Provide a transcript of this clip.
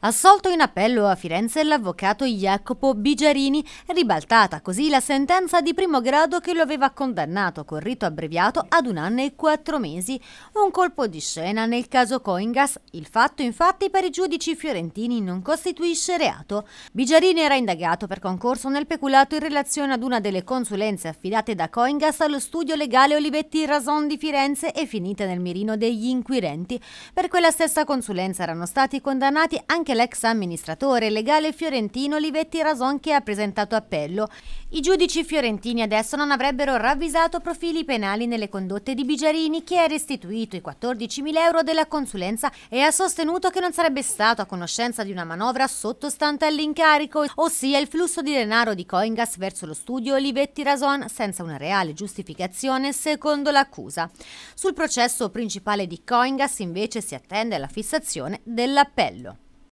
Assolto in appello a Firenze l'avvocato Jacopo Bigiarini, ribaltata così la sentenza di primo grado che lo aveva condannato con rito abbreviato ad un anno e quattro mesi. Un colpo di scena nel caso Coingas. Il fatto infatti per i giudici fiorentini non costituisce reato. Bigiarini era indagato per concorso nel peculato in relazione ad una delle consulenze affidate da Coingas allo studio legale Olivetti Rason di Firenze e finite nel mirino degli inquirenti. Per quella stessa consulenza erano stati condannati anche anche l'ex amministratore legale fiorentino Livetti Rason che ha presentato appello. I giudici fiorentini adesso non avrebbero ravvisato profili penali nelle condotte di Bigiarini che ha restituito i 14.000 euro della consulenza e ha sostenuto che non sarebbe stato a conoscenza di una manovra sottostante all'incarico, ossia il flusso di denaro di Coingas verso lo studio Olivetti Rason senza una reale giustificazione secondo l'accusa. Sul processo principale di Coingas invece si attende la fissazione dell'appello.